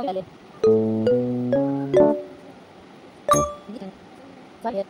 magalit. Hindi. Bakit?